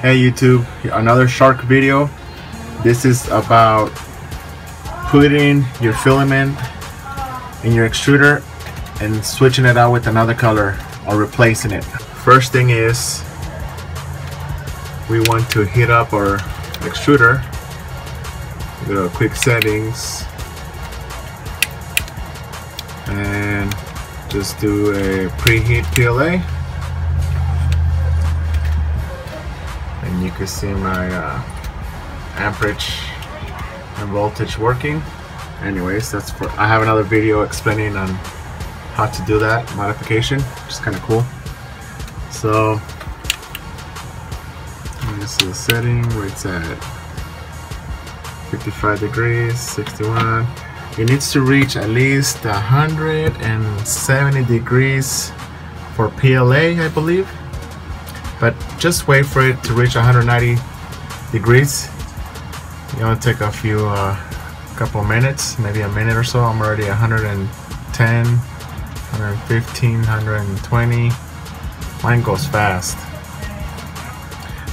Hey YouTube, another CHARQ video. This is about putting your filament in your extruder and switching it out with another color or replacing it. First thing is we want to heat up our extruder. Go to quick settings and just do a preheat PLA. You can see my uh, amperage and voltage working. Anyways that's for I have another video explaining on how to do that modification which is kind of cool. So this is the setting where it's at. 55 degrees 61 it needs to reach at least 170 degrees for PLA I believe but just wait for it to reach 190 degrees. To take a few uh, couple minutes maybe a minute or so. I'm already 110 115 120 mine goes fast.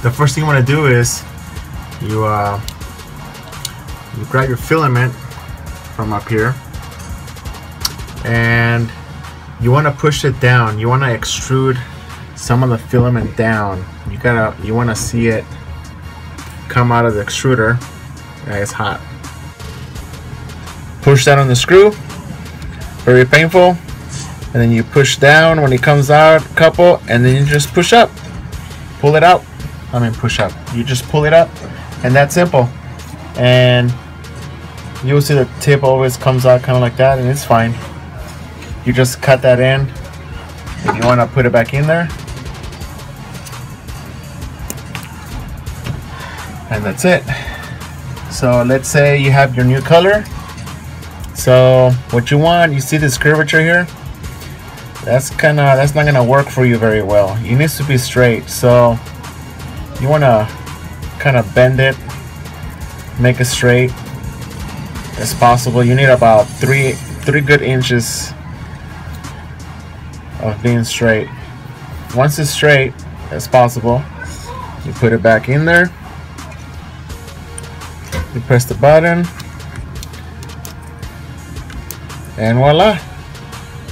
The first thing you want to do is you uh, you grab your filament from up here and you want to push it down. You want to extrude some of the filament down. You gotta, you wanna see it come out of the extruder. Yeah, it's hot. Push that on the screw. Very painful. And then you push down when it comes out, a couple, and then you just push up. Pull it out. I mean push up. You just pull it up, and that's simple. And you'll see the tip always comes out kind of like that, and it's fine. You just cut that in. If you want to put it back in there, and that's it. So let's say you have your new color. So what you want you see this curvature here? That's kind of that's not gonna work for you very well. It needs to be straight. So you want to kind of bend it make it straight as possible. You need about three three good inches of being straight. Once it's straight as possible you put it back in there you press the button. And voila.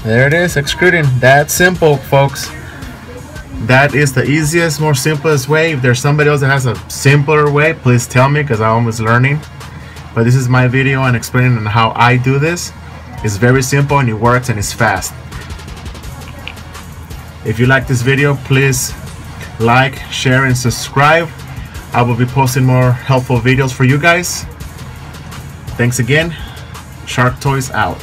There it is extruding that simple folks. That is the easiest more simplest way. If there's somebody else that has a simpler way please tell me because I'm always learning. But this is my video and explaining on how I do this. It's very simple and it works and it's fast. If you like this video please like share and subscribe I will be posting more helpful videos for you guys. Thanks again. Shark Toys out.